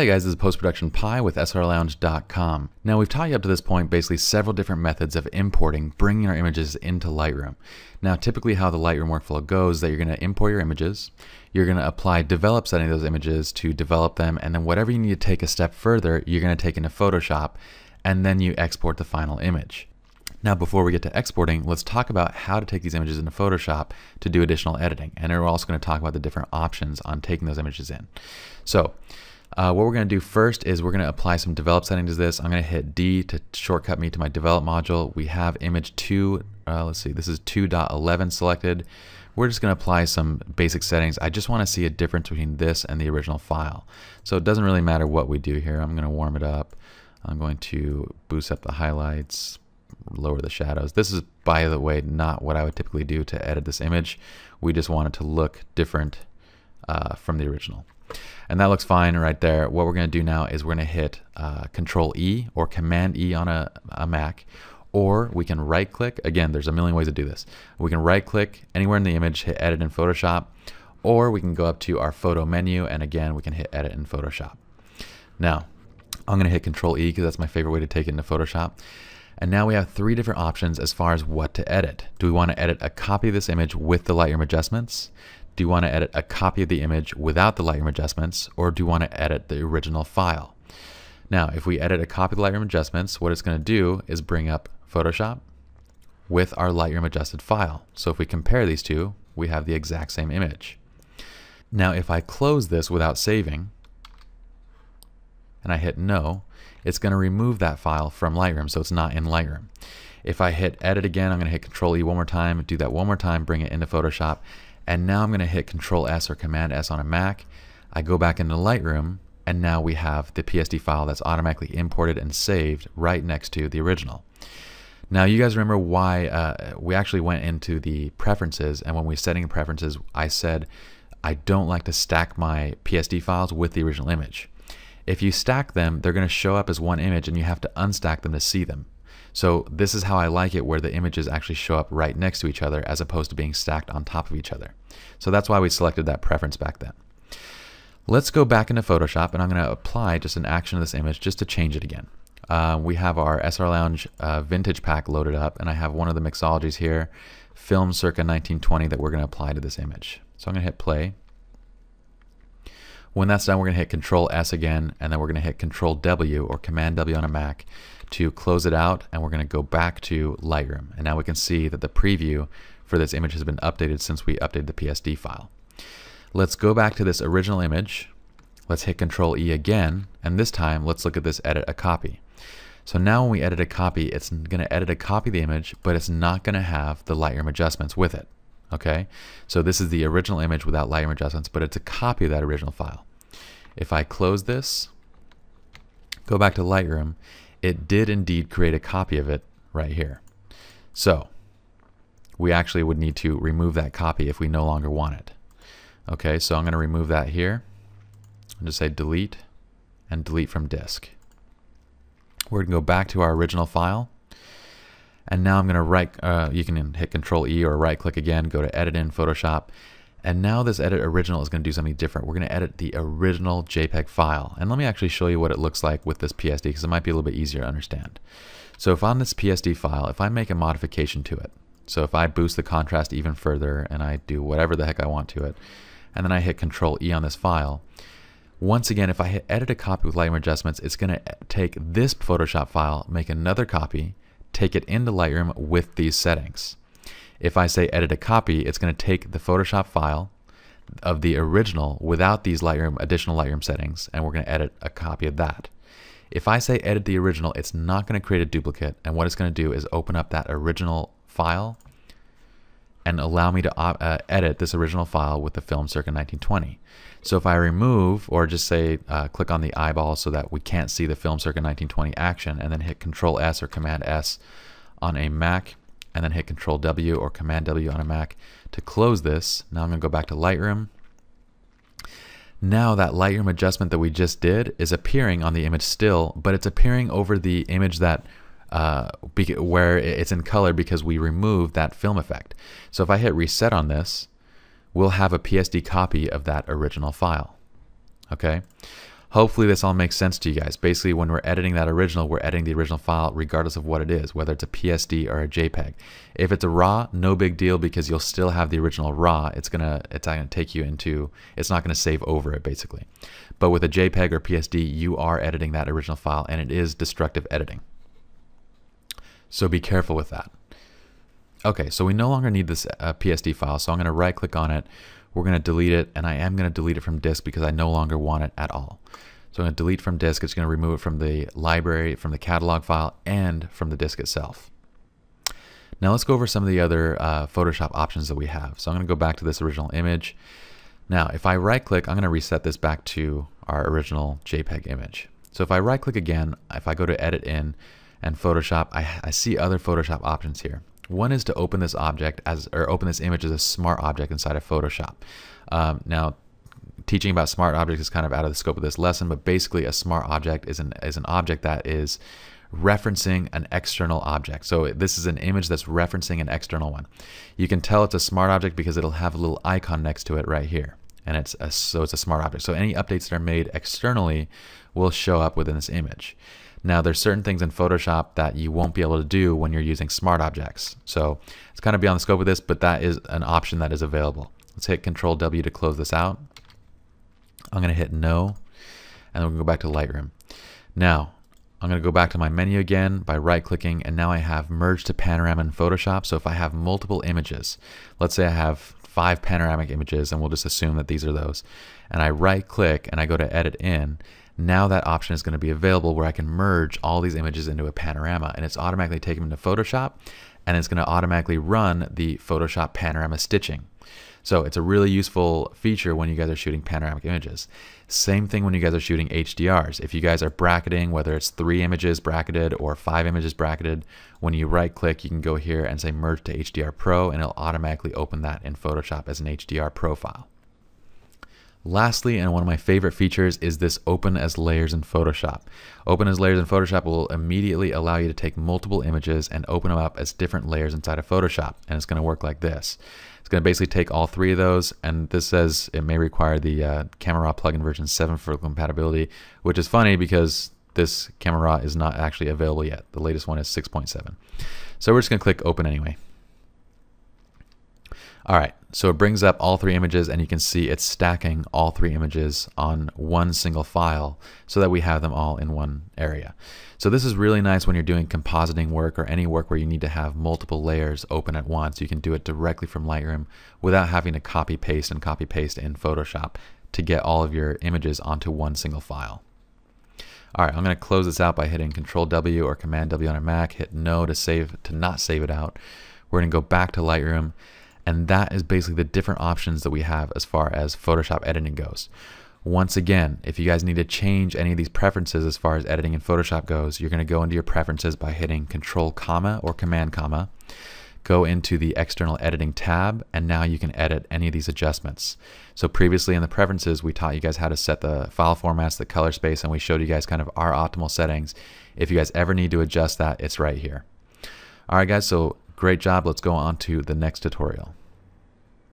Hey guys, this is Post Production Pye with SLRLounge.com. Now we've taught you up to this point basically several different methods of importing, bringing our images into Lightroom. Now typically how the Lightroom workflow goes is that you're going to import your images, you're going to apply develop setting those images to develop them, and then whatever you need to take a step further, you're going to take into Photoshop, and then you export the final image. Now before we get to exporting, let's talk about how to take these images into Photoshop to do additional editing. And we're also going to talk about the different options on taking those images in. So uh, what we're going to do first is we're going to apply some develop settings to this. I'm going to hit D to shortcut me to my develop module. We have image 2, uh, let's see, this is 2.11 selected. We're just going to apply some basic settings. I just want to see a difference between this and the original file. So it doesn't really matter what we do here. I'm going to warm it up. I'm going to boost up the highlights, lower the shadows. This is, by the way, not what I would typically do to edit this image. We just want it to look different uh, from the original. And that looks fine right there. What we're going to do now is we're going to hit uh, Control E or Command E on a, a Mac, or we can right click. Again, there's a million ways to do this. We can right click anywhere in the image, hit Edit in Photoshop, or we can go up to our photo menu and again, we can hit Edit in Photoshop. Now, I'm going to hit Control E because that's my favorite way to take it into Photoshop. And now we have three different options as far as what to edit. Do we want to edit a copy of this image with the Lightroom adjustments? Do you want to edit a copy of the image without the Lightroom adjustments? Or do you want to edit the original file? Now, if we edit a copy of the Lightroom adjustments, what it's going to do is bring up Photoshop with our Lightroom adjusted file. So if we compare these two, we have the exact same image. Now, if I close this without saving, and I hit no, it's going to remove that file from Lightroom, so it's not in Lightroom. If I hit edit again, I'm going to hit Control E one more time, do that one more time, bring it into Photoshop, and now I'm going to hit Control S or Command S on a Mac. I go back into Lightroom, and now we have the PSD file that's automatically imported and saved right next to the original. Now you guys remember why uh, we actually went into the preferences, and when we setting preferences, I said I don't like to stack my PSD files with the original image. If you stack them, they're going to show up as one image and you have to unstack them to see them. So this is how I like it where the images actually show up right next to each other as opposed to being stacked on top of each other. So that's why we selected that preference back then. Let's go back into Photoshop and I'm going to apply just an action to this image just to change it again. Uh, we have our SLR Lounge uh, vintage pack loaded up and I have one of the mixologies here, film circa 1920 that we're going to apply to this image. So I'm going to hit play when that's done, we're going to hit Control S again, and then we're going to hit Control W or Command W on a Mac to close it out, and we're going to go back to Lightroom. And now we can see that the preview for this image has been updated since we updated the PSD file. Let's go back to this original image. Let's hit Control E again, and this time let's look at this edit a copy. So now when we edit a copy, it's going to edit a copy of the image, but it's not going to have the Lightroom adjustments with it. Okay, so this is the original image without Lightroom adjustments, but it's a copy of that original file. If I close this, go back to Lightroom, it did indeed create a copy of it right here. So we actually would need to remove that copy if we no longer want it. Okay, so I'm going to remove that here. and just say delete and delete from disk. We're going to go back to our original file and now I'm going to right, uh, you can hit Control E or right click again, go to Edit in Photoshop. And now this Edit Original is going to do something different. We're going to edit the original JPEG file. And let me actually show you what it looks like with this PSD because it might be a little bit easier to understand. So if on this PSD file, if I make a modification to it, so if I boost the contrast even further and I do whatever the heck I want to it, and then I hit Control E on this file, once again, if I hit edit a copy with Lightroom adjustments, it's going to take this Photoshop file, make another copy, take it into Lightroom with these settings. If I say edit a copy, it's going to take the Photoshop file of the original without these Lightroom additional Lightroom settings, and we're going to edit a copy of that. If I say edit the original, it's not going to create a duplicate, and what it's going to do is open up that original file and allow me to uh, edit this original file with the film circa 1920. So if I remove or just say uh, click on the eyeball so that we can't see the film circa 1920 action and then hit control S or command S on a Mac and then hit control W or command W on a Mac to close this. Now I'm going to go back to Lightroom. Now that Lightroom adjustment that we just did is appearing on the image still, but it's appearing over the image that uh, where it's in color because we removed that film effect. So if I hit reset on this, we'll have a PSD copy of that original file. Okay. Hopefully this all makes sense to you guys. Basically, when we're editing that original, we're editing the original file regardless of what it is, whether it's a PSD or a JPEG. If it's a RAW, no big deal because you'll still have the original RAW. It's gonna it's not gonna take you into it's not gonna save over it basically. But with a JPEG or PSD, you are editing that original file and it is destructive editing. So be careful with that. Okay, so we no longer need this uh, PSD file, so I'm going to right click on it. We're going to delete it, and I am going to delete it from disk because I no longer want it at all. So I'm going to delete from disk. It's going to remove it from the library, from the catalog file, and from the disk itself. Now let's go over some of the other uh, Photoshop options that we have. So I'm going to go back to this original image. Now, if I right click, I'm going to reset this back to our original JPEG image. So if I right click again, if I go to edit in and Photoshop, I, I see other Photoshop options here. One is to open this object as, or open this image as a smart object inside of Photoshop. Um, now, teaching about smart objects is kind of out of the scope of this lesson, but basically a smart object is an, is an object that is referencing an external object. So this is an image that's referencing an external one. You can tell it's a smart object because it'll have a little icon next to it right here. And it's a, so it's a smart object. So any updates that are made externally will show up within this image. Now, there's certain things in Photoshop that you won't be able to do when you're using smart objects. So it's kind of beyond the scope of this, but that is an option that is available. Let's hit Control W to close this out. I'm going to hit No, and then to go back to Lightroom. Now, I'm going to go back to my menu again by right clicking, and now I have Merge to Panorama in Photoshop. So if I have multiple images, let's say I have five panoramic images, and we'll just assume that these are those, and I right click and I go to Edit In, now that option is going to be available where I can merge all these images into a panorama and it's automatically taken into Photoshop and it's going to automatically run the Photoshop panorama stitching. So it's a really useful feature when you guys are shooting panoramic images. Same thing when you guys are shooting HDRs. If you guys are bracketing, whether it's three images bracketed or five images bracketed, when you right click, you can go here and say merge to HDR Pro and it'll automatically open that in Photoshop as an HDR profile. Lastly, and one of my favorite features is this open as layers in Photoshop. Open as layers in Photoshop will immediately allow you to take multiple images and open them up as different layers inside of Photoshop. And it's going to work like this. It's going to basically take all three of those, and this says it may require the uh, Camera Raw plugin version 7 for compatibility, which is funny because this Camera Raw is not actually available yet. The latest one is 6.7. So we're just going to click open anyway. All right, so it brings up all three images and you can see it's stacking all three images on one single file so that we have them all in one area. So this is really nice when you're doing compositing work or any work where you need to have multiple layers open at once. You can do it directly from Lightroom without having to copy paste and copy paste in Photoshop to get all of your images onto one single file. All right, I'm going to close this out by hitting Control W or Command W on a Mac, hit No to save to not save it out. We're going to go back to Lightroom and that is basically the different options that we have as far as Photoshop editing goes. Once again, if you guys need to change any of these preferences as far as editing in Photoshop goes, you're going to go into your preferences by hitting Control comma or Command comma. Go into the external editing tab, and now you can edit any of these adjustments. So previously in the preferences, we taught you guys how to set the file formats, the color space, and we showed you guys kind of our optimal settings. If you guys ever need to adjust that, it's right here. All right, guys, so Great job. Let's go on to the next tutorial.